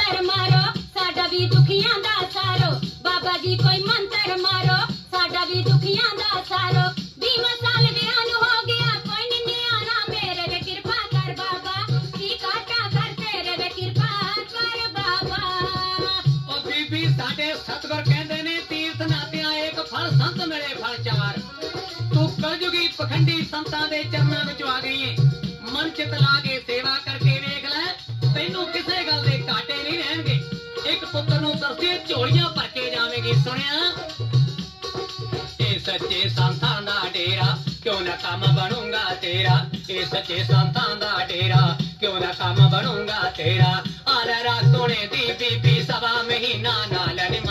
ਜੀ ਕੋਈ ਮੰਤਰ ਮਾਰੋ ਸਾਡਾ ਵੀ ਦੁਖੀਆਂ ਦਾ ਸਾਰੋ ਬਾਬਾ ਜੀ ਕੋਈ ਮੰਤਰ ਮਾਰੋ ਸਾਡਾ ਵੀ ਦੁਖੀਆਂ ਦਾ ਸਾਰੋ ਵੀਹ ਸਾਲ ਵਿਆਹ ਨੂੰ ਹੋ ਗਿਆ ਕੋਈ ਨਿੰਨਿਆ ਨਾ ਮੇਰੇ ਵੇ ਕਿਰਪਾ ਕਰ ਬਾਬਾ ਕੀ ਕਾਟਾ ਕਰ ਤੇਰੇ ਵੇ ਕਿਰਪਾ ਕਰ ਬਾਬਾ ਉਹ ਬੀਬੀ ਸਾਡੇ ਸਤਿਗੁਰ ਕਹਿੰਦੇ ਨੇ ਤੀਰਥ ਨਾਤਿਆਂ ਇੱਕ ਫਲ ਸੰਤ ਮਿਲੇ ਫਲ ਚਾਰ ਤੂੰ ਕਲਯੁਗੀ ਪਖੰਡੀ ਸੰਤਾਂ ਦੇ ਚਰਨਾਂ ਵਿੱਚ ਆ ਗਈ ਏ ਮਨ ਚਿਤ ਲਾ ਕੇ ਸੇਵਾ ਕਰਕੇ ਵੇਖ ए सच्चे संतां दा डेरा, क्यों ना कम बनूँगा तेरा? ए सच्चे संतां दा डेरा, क्यों ना काम बनूँगा तेरा? आलरा सोने दी बीबी सवा महीना नालन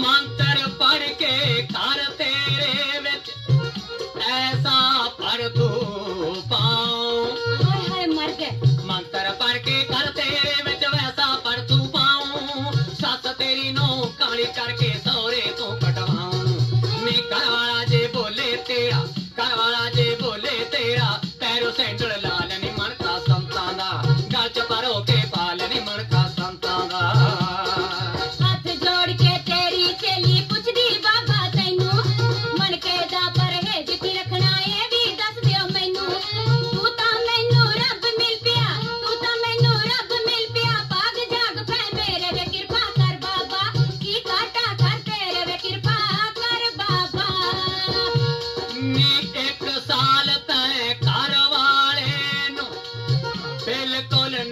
ਨੀ